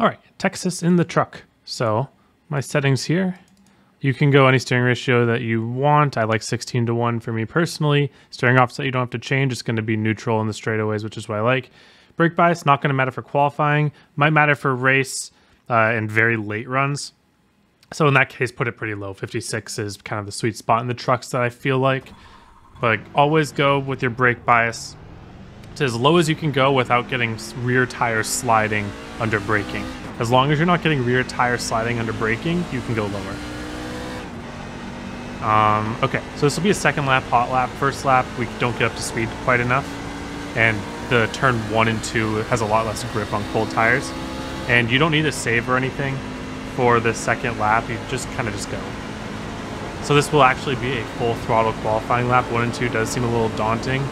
All right, Texas in the truck. So my settings here, you can go any steering ratio that you want. I like 16 to 1 for me personally. Steering offset you don't have to change. It's going to be neutral in the straightaways, which is what I like. Brake bias, not going to matter for qualifying. Might matter for race uh, and very late runs. So in that case, put it pretty low. 56 is kind of the sweet spot in the trucks that I feel like. But always go with your brake bias to as low as you can go without getting rear tires sliding under braking. As long as you're not getting rear tire sliding under braking, you can go lower. Um, okay, so this will be a second lap, hot lap. First lap, we don't get up to speed quite enough. And the turn one and two has a lot less grip on cold tires. And you don't need to save or anything for the second lap. You just kind of just go. So this will actually be a full throttle qualifying lap. One and two does seem a little daunting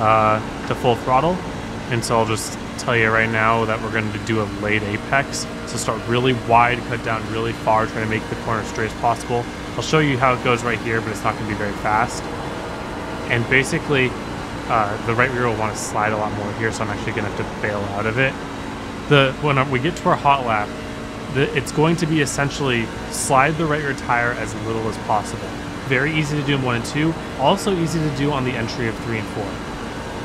uh, to full throttle. And so I'll just tell you right now that we're going to do a late apex. So start really wide, cut down really far, try to make the corner straight as possible. I'll show you how it goes right here, but it's not going to be very fast. And basically, uh, the right rear will want to slide a lot more here, so I'm actually going to have to bail out of it. The When we get to our hot lap, the, it's going to be essentially slide the right rear tire as little as possible. Very easy to do in 1 and 2, also easy to do on the entry of 3 and 4.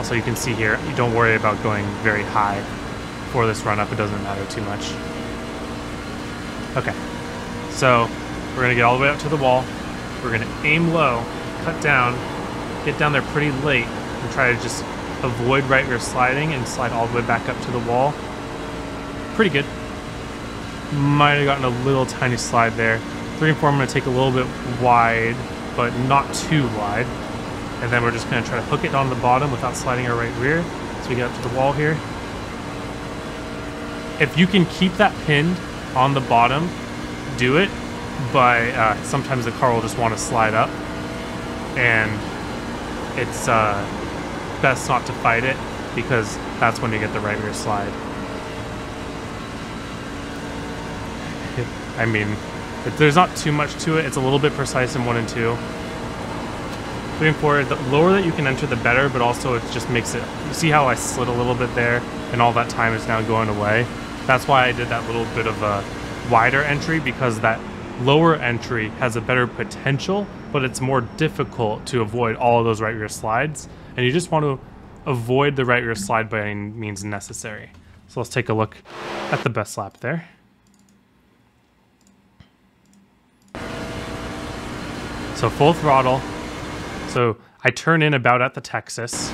Also, you can see here, you don't worry about going very high for this run up. It doesn't matter too much. Okay, so we're gonna get all the way up to the wall. We're gonna aim low, cut down, get down there pretty late, and try to just avoid right rear sliding and slide all the way back up to the wall. Pretty good. Might have gotten a little tiny slide there. Three and four, I'm gonna take a little bit wide, but not too wide. And then we're just going to try to hook it on the bottom without sliding our right rear. So we get up to the wall here. If you can keep that pinned on the bottom, do it. But uh, sometimes the car will just want to slide up. And it's uh, best not to fight it because that's when you get the right rear slide. I mean, there's not too much to it. It's a little bit precise in 1 and 2 three and four, the lower that you can enter, the better, but also it just makes it, you see how I slid a little bit there and all that time is now going away? That's why I did that little bit of a wider entry because that lower entry has a better potential, but it's more difficult to avoid all of those right rear slides. And you just want to avoid the right rear slide by any means necessary. So let's take a look at the best lap there. So full throttle, so I turn in about at the Texas,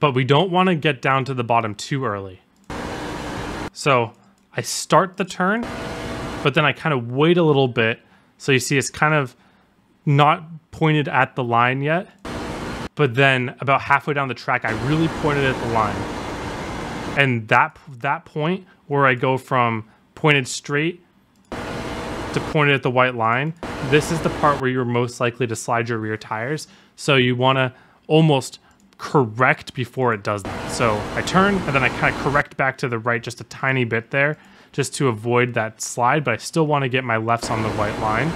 but we don't want to get down to the bottom too early. So I start the turn, but then I kind of wait a little bit. So you see it's kind of not pointed at the line yet. But then about halfway down the track, I really pointed at the line. And that that point where I go from pointed straight to pointed at the white line, this is the part where you're most likely to slide your rear tires. So you want to almost correct before it does that. So I turn and then I kind of correct back to the right just a tiny bit there just to avoid that slide, but I still want to get my lefts on the white line.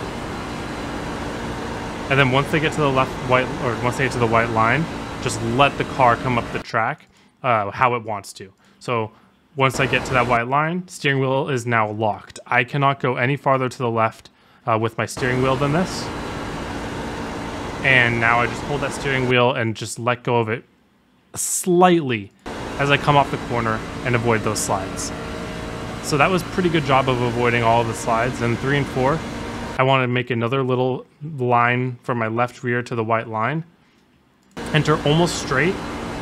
And then once they get to the left white, or once they get to the white line, just let the car come up the track uh, how it wants to. So once I get to that white line, steering wheel is now locked. I cannot go any farther to the left uh, with my steering wheel than this. And now I just hold that steering wheel and just let go of it slightly as I come off the corner and avoid those slides. So that was pretty good job of avoiding all of the slides. And three and four, I want to make another little line from my left rear to the white line. Enter almost straight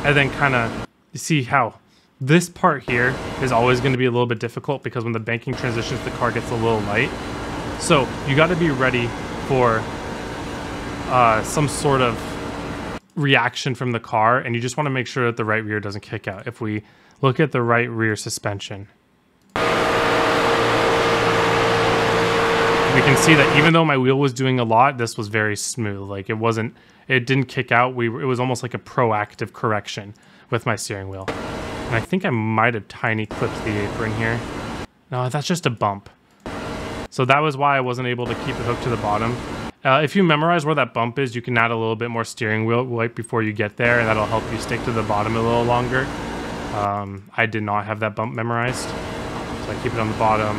and then kind of see how this part here is always going to be a little bit difficult because when the banking transitions, the car gets a little light. So you got to be ready for uh, some sort of reaction from the car, and you just want to make sure that the right rear doesn't kick out. If we look at the right rear suspension, we can see that even though my wheel was doing a lot, this was very smooth. Like it wasn't, it didn't kick out. We it was almost like a proactive correction with my steering wheel. And I think I might have tiny clipped the apron here. No, that's just a bump. So that was why I wasn't able to keep it hooked to the bottom. Uh, if you memorize where that bump is, you can add a little bit more steering wheel right before you get there, and that'll help you stick to the bottom a little longer. Um, I did not have that bump memorized. So So I keep it on the bottom.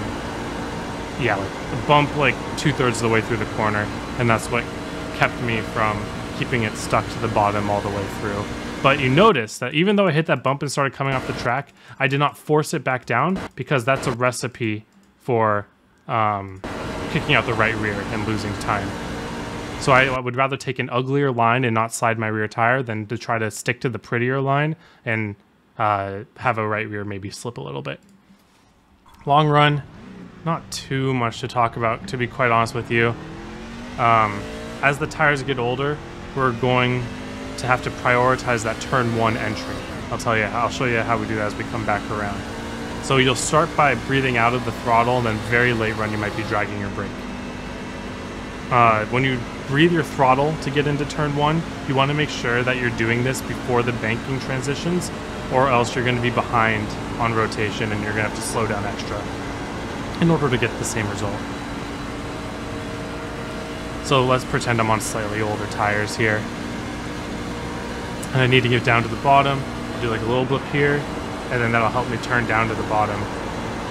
Yeah, like the bump like two thirds of the way through the corner, and that's what kept me from keeping it stuck to the bottom all the way through. But you notice that even though I hit that bump and started coming off the track, I did not force it back down because that's a recipe for um, kicking out the right rear and losing time. So I, I would rather take an uglier line and not slide my rear tire than to try to stick to the prettier line and uh, have a right rear maybe slip a little bit. Long run, not too much to talk about, to be quite honest with you. Um, as the tires get older, we're going to have to prioritize that turn one entry. I'll tell you, I'll show you how we do that as we come back around. So you'll start by breathing out of the throttle and then very late run you might be dragging your brake. Uh, when you breathe your throttle to get into turn one, you want to make sure that you're doing this before the banking transitions or else you're going to be behind on rotation and you're going to have to slow down extra in order to get the same result. So let's pretend I'm on slightly older tires here. And I need to get down to the bottom, do like a little blip here, and then that'll help me turn down to the bottom.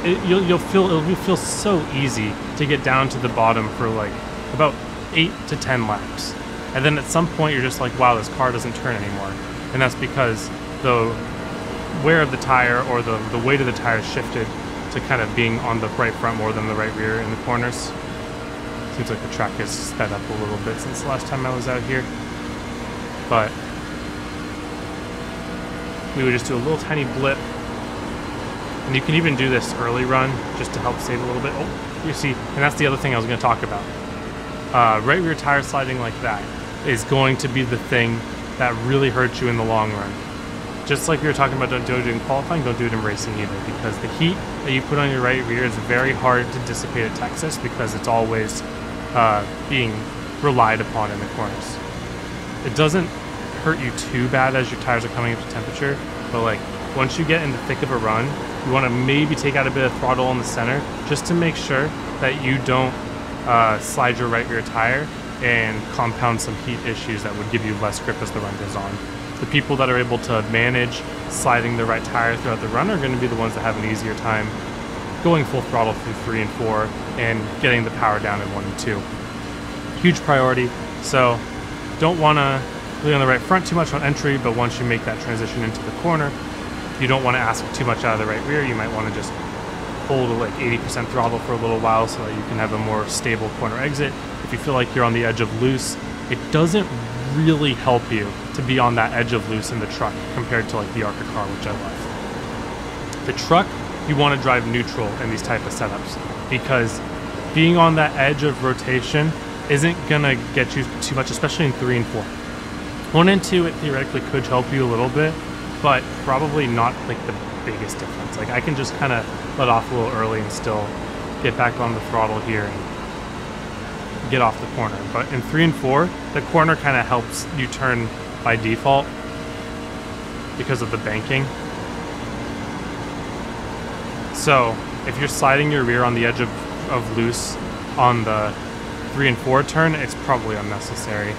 It, you'll, you'll feel it'll feel so easy to get down to the bottom for like about eight to ten laps, and then at some point you're just like, wow, this car doesn't turn anymore, and that's because the wear of the tire or the the weight of the tire shifted to kind of being on the right front more than the right rear in the corners. Seems like the track has sped up a little bit since the last time I was out here, but we would just do a little tiny blip. And you can even do this early run just to help save a little bit. Oh, you see, and that's the other thing I was going to talk about. Uh, right rear tire sliding like that is going to be the thing that really hurts you in the long run. Just like we were talking about don't do it in qualifying, don't do it in racing either because the heat that you put on your right rear is very hard to dissipate at Texas because it's always uh, being relied upon in the corners. It doesn't hurt you too bad as your tires are coming up to temperature, but like once you get in the thick of a run, you want to maybe take out a bit of throttle in the center just to make sure that you don't uh, slide your right rear tire and compound some heat issues that would give you less grip as the run goes on. The people that are able to manage sliding the right tire throughout the run are going to be the ones that have an easier time going full throttle through three and four and getting the power down in one and two. Huge priority. So don't want to really on the right front too much on entry, but once you make that transition into the corner, you don't want to ask too much out of the right rear. You might want to just hold like 80% throttle for a little while so that you can have a more stable corner exit. If you feel like you're on the edge of loose, it doesn't really help you to be on that edge of loose in the truck compared to like the ARCA car, which I love. The truck, you want to drive neutral in these type of setups because being on that edge of rotation isn't gonna get you too much, especially in three and four. One and two, it theoretically could help you a little bit, but probably not like the biggest difference. Like I can just kind of let off a little early and still get back on the throttle here and get off the corner. But in three and four, the corner kind of helps you turn by default because of the banking. So if you're sliding your rear on the edge of, of loose on the three and four turn, it's probably unnecessary.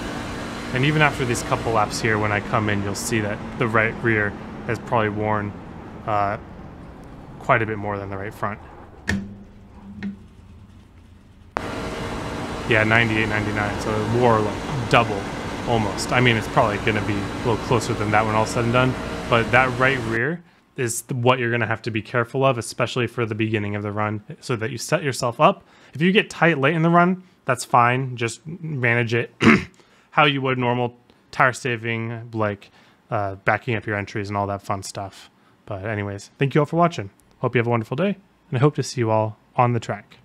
And even after these couple laps here, when I come in, you'll see that the right rear has probably worn uh, quite a bit more than the right front. Yeah, 98, 99, so it wore like double, almost. I mean, it's probably going to be a little closer than that when all said and done, but that right rear is what you're going to have to be careful of, especially for the beginning of the run, so that you set yourself up. If you get tight late in the run, that's fine. Just manage it how you would normal tire saving, like uh, backing up your entries and all that fun stuff. But anyways, thank you all for watching. Hope you have a wonderful day, and I hope to see you all on the track.